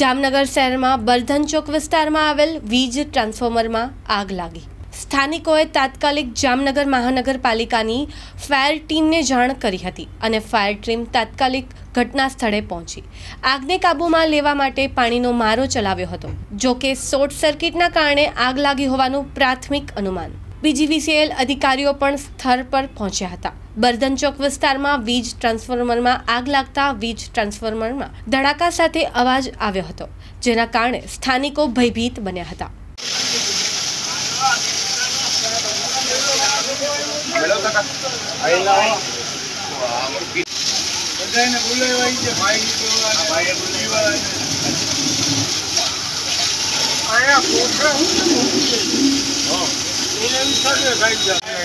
જામનગર શહેરમાં બર્ધન ચોક વિસ્તારમાં આવેલ વીજ ટ્રાન્સફોર્મરમાં આગ લાગી. સ્થાનિકોએ તાત્કાલિક જામનગર મહાનગરપાલિકાની ફાયર ટીમને જાણ કરી હતી અને ફાયર ટીમ તાત્કાલિક ઘટના સ્થળે પહોંચી. આગને કાબૂમાં લેવા માટે પાણીનો મારો ચલાવ્યો હતો જો કે શોર્ટ સર્કિટના કારણે આગ લાગી હોવાનું પ્રાથમિક અનુમાન. બીજીવીસીએલ અધિકારીઓ પણ સ્થળ પર પહોંચ્યા હતા. બર્ધન ચોક વિસ્તારમાં વીજ ટ્રાન્સફોર્મરમાં આગ લાગતા વીજ ટ્રાન્સફોર્મરમાં ધડાકા સાથે અવાજ આવ્યો હતો, જેના કારણે સ્થાનિકો ભયભીત બન્યા હતા. અહીંયા એને વિસ્તાર સાઈડ જાય.